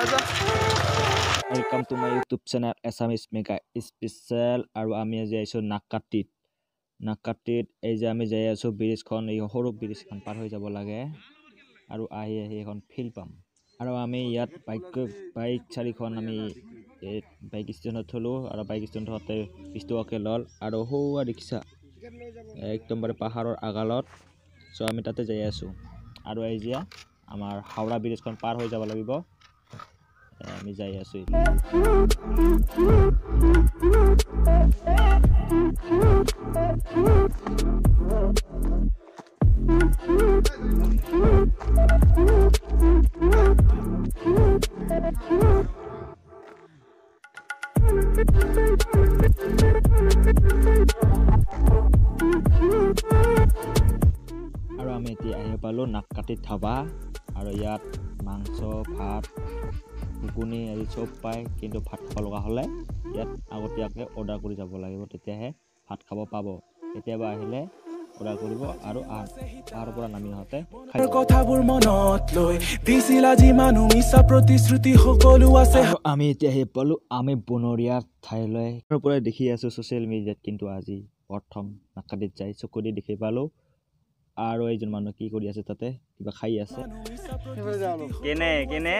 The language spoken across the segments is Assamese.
আজা welcome to my YouTube channel Assamese mega special আৰু আমি আজি আহিছোঁ নাকাটিত। নাকাটিত এই যে আমি যাই আছোঁ ব্রিজ এই সৰু ব্ৰিজ পাৰ হৈ যাব লাগে। আৰু আহি আহি এখন ফিল্ড পাম। আৰু আমি ইয়াত বাইক বাইক চাৰিখন আমি বাইক ষ্টেণ্ডত থলোঁ। আৰু বাইক ষ্টেণ্ড থওঁতে হতে পিস্তুয়াকে লল। আৰ হৌয়া ৰিক্সা একদমবাৰে পাহাৰৰ আগালত। চ' আমি তাতে যাই আছোঁ। আৰু এই যে আমাৰ হাওড়া ব্ৰিজ খন পাৰ যাব লাগিব। আমি যাই আছোঁ। আৰু আমি এতিয়া আহি পালোঁ নাককাটি ধাবা আৰু ইয়াত মাংস ভাত ঘুগুনি আদি চব পায় কিন্তু ভাত খাব লগা হ'লে ইয়াত আগতীয়াকৈ অৰ্ডাৰ কৰি যাব লাগিব তেতিয়াহে ভাত খাব পাব। কেতিয়াবা আহিলে অৰ্ডাৰ কৰিব আৰু পাহাৰৰ পৰা নামি আহোঁতে। কথাবোৰ মনত লৈ দিছিলা যিমান মিছা প্ৰতিশ্ৰুতি সকলো আছে। আমি এতিয়া আহি পালোঁ আমি বনৰীয়া ঠাইলৈ। তাৰ পৰাই দেখি আছোঁ ছ'চিয়েল মিডিয়াত কিন্তু আজি প্ৰথম নাকাটিত যাই চকু দি দেখি পালোঁ আৰু এইজন মানুহ কি কৰি আছে তাতে কিবা খাই আছে? কেনে কেনে?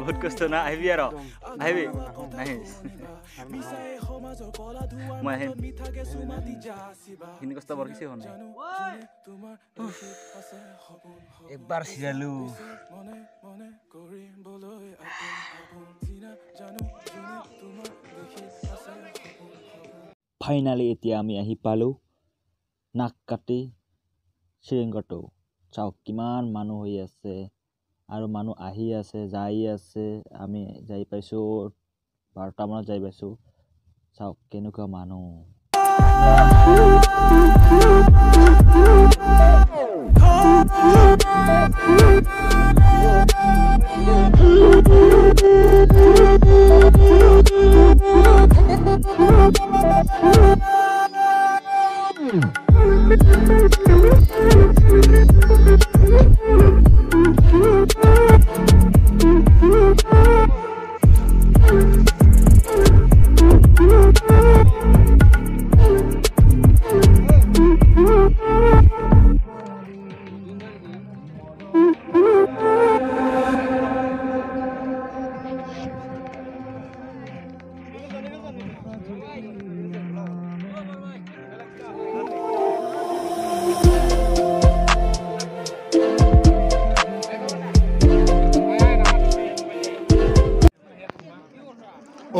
বহুত কষ্ট। না? আহিবি আৰু। আহিবি। নাহি মই আহিম। সেইখিনি কষ্ট বৰ কিছু হোৱা নাই। একবাৰ চিৰালো। ফাইনেলি এতিয়া আমি আহি পালোঁ। নাক কাটি। চিৰিংগটো চাওক কিমান মানুহ হৈ আছে আৰু মানুহ আহি আছে যাই আছে। আমি যাই পাইছোঁ বাৰটামানত যাই পাইছোঁ। চাওক কেনেকুৱা মানুহ।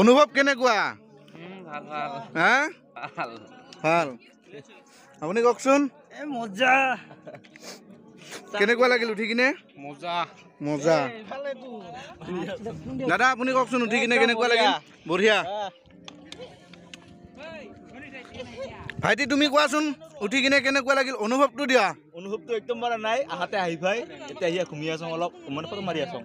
অনুভৱ কেনেকুৱা? হা? ভাল। আপুনি কওকচোন। মজা। কেনেকুৱা লাগিল উঠি কিনে? মজা। দাদা আপুনি কওকচোন উঠি কিনে কেনেকুৱা লাগিল? বঢ়িয়া। ভাইটি তুমি কোৱাচোন উঠি কিনে কেনেকুৱা লাগিল? অনুভৱটো দিয়া। অনুভৱটো একদম মানে নাই। আহাতে আহি পাই এতিয়া আহি ঘুমি আছোঁ অলপ মানে ফটো মাৰি আছোঁ।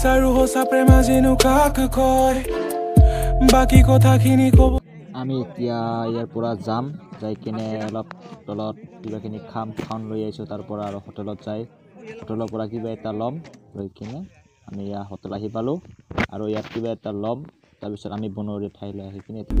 Sai o rosto pra imaginar o caco বাকী কথাখিনি ক'ব আমি এতিয়া ইয়াৰ পৰা যাম। যাই কিনে অলপ তলত কিবাখিনি খাম খান লৈ আহিছোঁ তাৰ পৰা আৰু হোটেলত যাই। হোটেলৰ পৰা কিবা এটা ল'ম লৈ কিনে আমি ইয়াৰ হোটেল আহি পালোঁ। আৰু ইয়াত কিবা এটা ল'ম তাৰপিছত আমি বনৰীয়া ঠাইলৈ আহি কিনে এতিয়া